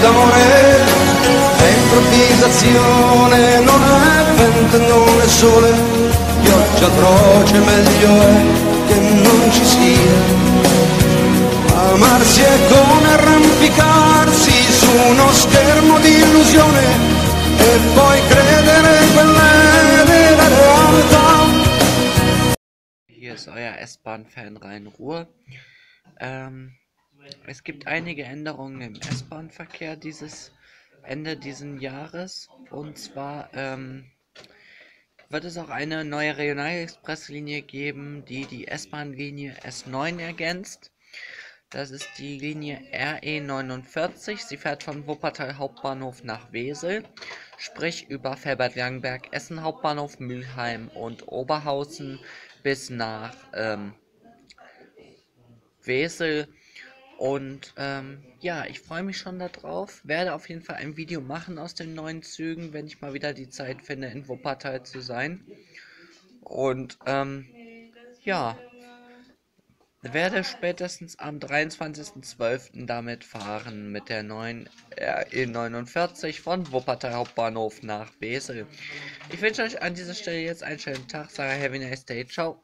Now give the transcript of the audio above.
d'amore, è improvvisazione, non è vento, non è sole, pioggia atroce, meglio è che non ci sia. Amarsi è come arrampicarsi su uno schermo di illusione e poi credere quella è la realtà. Hier ist euer S-Bahn-Fan Rhein-Ruhr. Ähm, es gibt einige Änderungen im S-Bahn-Verkehr dieses Ende dieses Jahres. Und zwar ähm, wird es auch eine neue Regionalexpresslinie geben, die die S-Bahn-Linie S9 ergänzt. Das ist die Linie RE49. Sie fährt von Wuppertal Hauptbahnhof nach Wesel, sprich über Felbert-Langenberg, Essen Hauptbahnhof, Mülheim und Oberhausen bis nach ähm, Wesel. Und ähm, ja, ich freue mich schon darauf. Werde auf jeden Fall ein Video machen aus den neuen Zügen, wenn ich mal wieder die Zeit finde, in Wuppertal zu sein. Und ähm, ja, werde spätestens am 23.12. damit fahren mit der neuen RE49 von Wuppertal Hauptbahnhof nach Wesel. Ich wünsche euch an dieser Stelle jetzt einen schönen Tag. Sage Have a nice day. Ciao.